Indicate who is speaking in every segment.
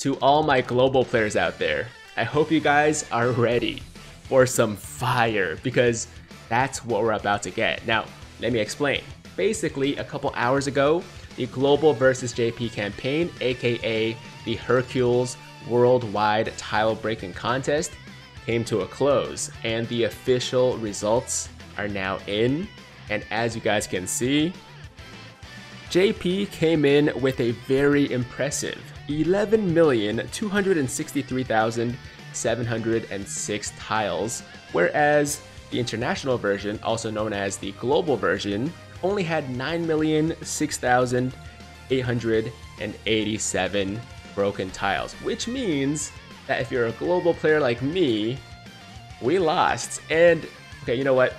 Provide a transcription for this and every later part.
Speaker 1: To all my global players out there, I hope you guys are ready for some fire because that's what we're about to get. Now, let me explain. Basically, a couple hours ago, the Global vs. JP campaign, aka the Hercule's Worldwide Tile Breaking Contest, came to a close, and the official results are now in. And as you guys can see, JP came in with a very impressive 11,263,706 tiles, whereas the international version, also known as the global version, only had 9,006,887 broken tiles, which means that if you're a global player like me, we lost. And, okay, you know what?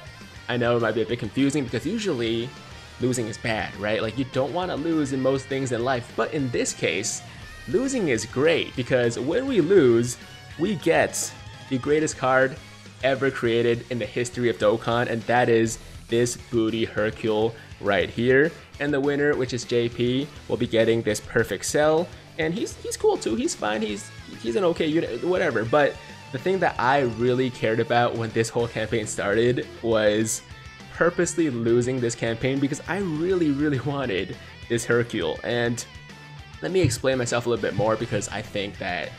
Speaker 1: I know it might be a bit confusing because usually losing is bad, right? Like you don't want to lose in most things in life, but in this case, losing is great because when we lose, we get the greatest card ever created in the history of Dokkan, and that is this Booty Hercule right here. And the winner, which is JP, will be getting this perfect cell. And he's he's cool too. He's fine. He's he's an okay unit, whatever. But the thing that I really cared about when this whole campaign started was purposely losing this campaign because I really, really wanted this Hercule. And let me explain myself a little bit more because I think that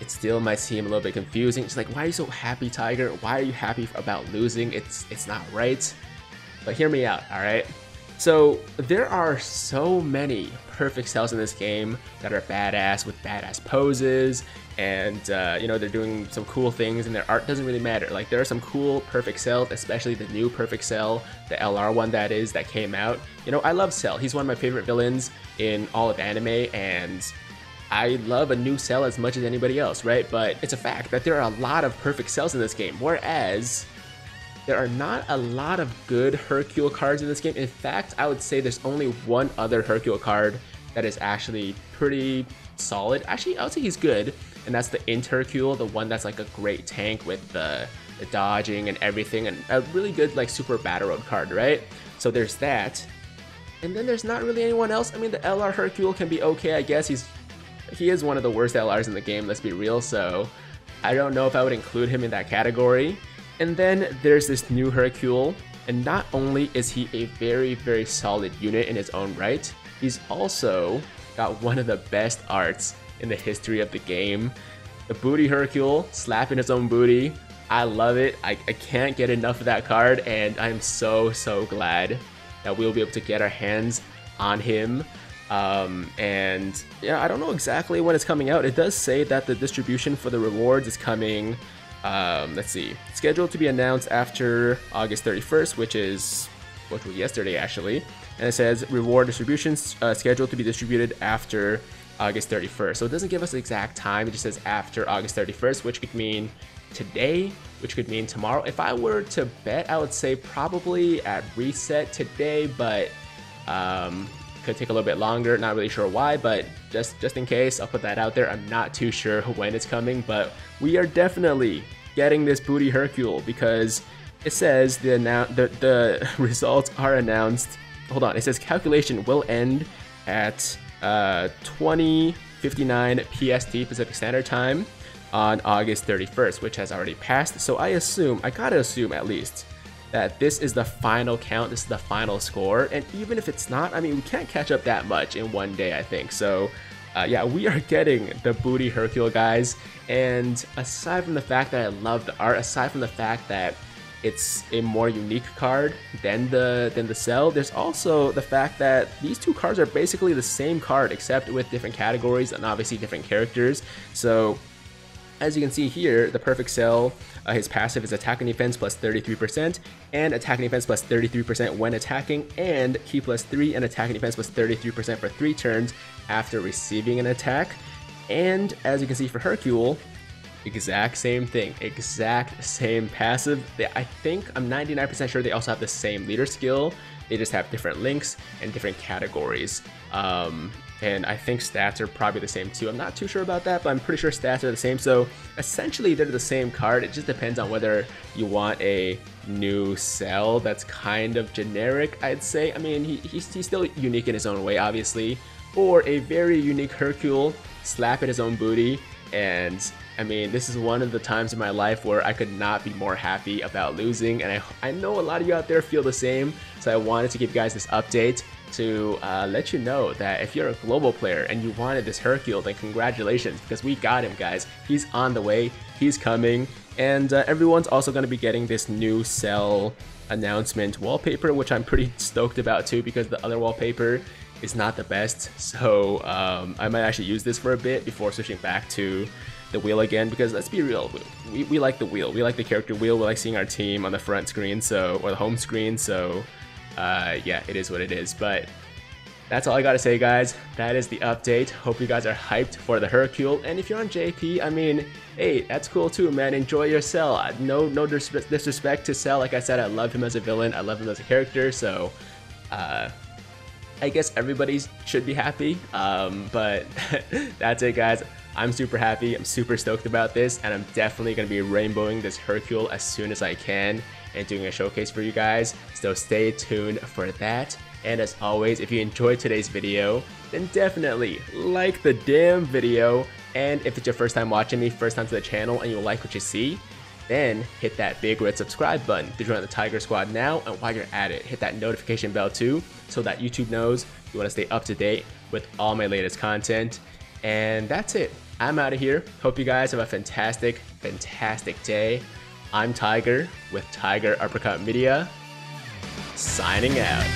Speaker 1: it still might seem a little bit confusing. It's like, why are you so happy, Tiger? Why are you happy about losing? It's it's not right. But hear me out, all right? So there are so many perfect cells in this game that are badass with badass poses and uh, you know they're doing some cool things and their art doesn't really matter. Like there are some cool perfect cells especially the new perfect cell the lr one that is that came out. You know i love cell. He's one of my favorite villains in all of anime and I love a new cell as much as anybody else, right? But it's a fact that there are a lot of perfect cells in this game, whereas there are not a lot of good Hercule cards in this game. In fact, I would say there's only one other Hercule card that is actually pretty solid. Actually, I would say he's good, and that's the Int Hercule, the one that's like a great tank with the, the dodging and everything, and a really good like super battle road card, right? So there's that. And then there's not really anyone else. I mean, the LR Hercule can be okay, I guess. He's he is one of the worst LRs in the game, let's be real, so I don't know if I would include him in that category. And then there's this new Hercule, and not only is he a very, very solid unit in his own right, he's also got one of the best arts in the history of the game. The Booty Hercule, slapping his own booty. I love it. I, I can't get enough of that card, and I'm so, so glad that we'll be able to get our hands on him. Um, and yeah, I don't know exactly when it's coming out. It does say that the distribution for the rewards is coming. Um, let's see, scheduled to be announced after August 31st, which is which was yesterday actually. And it says reward distributions uh, scheduled to be distributed after August 31st. So it doesn't give us the exact time. It just says after August 31st, which could mean today, which could mean tomorrow. If I were to bet, I would say probably at reset today, but um, could take a little bit longer. Not really sure why, but just just in case, I'll put that out there. I'm not too sure when it's coming, but we are definitely getting this Booty Hercule because it says the the, the results are announced. Hold on, it says calculation will end at uh, 20:59 PST Pacific Standard Time on August 31st, which has already passed. So I assume, I gotta assume at least, that this is the final count, this is the final score, and even if it's not, I mean, we can't catch up that much in one day, I think. So, uh, yeah, we are getting the Booty Hercule, guys, and aside from the fact that I love the art, aside from the fact that it's a more unique card than the than the cell. There's also the fact that these two cards are basically the same card except with different categories and obviously different characters. So as you can see here, the Perfect Cell, uh, his passive is attack and defense plus 33%, and attack and defense plus 33% when attacking, and Ki plus 3 and attack and defense plus 33% for 3 turns after receiving an attack. And as you can see for Hercule, exact same thing, exact same passive. They, I think, I'm 99% sure they also have the same leader skill, they just have different links and different categories. Um, and I think stats are probably the same too. I'm not too sure about that, but I'm pretty sure stats are the same. So essentially, they're the same card. It just depends on whether you want a new cell that's kind of generic, I'd say. I mean, he, he's, he's still unique in his own way, obviously, or a very unique Hercule slap at his own booty. And I mean, this is one of the times in my life where I could not be more happy about losing. And I, I know a lot of you out there feel the same. So I wanted to give you guys this update to uh, let you know that if you're a global player and you wanted this Hercule, then congratulations because we got him, guys. He's on the way, he's coming, and uh, everyone's also going to be getting this new cell announcement wallpaper, which I'm pretty stoked about too because the other wallpaper is not the best. So um, I might actually use this for a bit before switching back to the wheel again because let's be real, we, we like the wheel. We like the character wheel. We like seeing our team on the front screen, so or the home screen. So uh, yeah, it is what it is. But that's all I gotta say, guys. That is the update. Hope you guys are hyped for the Hercule. And if you're on JP, I mean, hey, that's cool too, man. Enjoy your Cell. Uh, no, no disrespect to Cell. Like I said, I love him as a villain. I love him as a character. So, uh, I guess everybody should be happy. Um, but that's it, guys. I'm super happy. I'm super stoked about this, and I'm definitely gonna be rainbowing this Hercule as soon as I can and doing a showcase for you guys. So stay tuned for that. And as always, if you enjoyed today's video, then definitely like the damn video. And if it's your first time watching me, first time to the channel, and you like what you see, then hit that big red subscribe button to join the Tiger Squad now. And while you're at it, hit that notification bell too, so that YouTube knows you want to stay up to date with all my latest content. And that's it. I'm out of here. Hope you guys have a fantastic, fantastic day. I'm Tiger with Tiger Uppercut Media, signing out.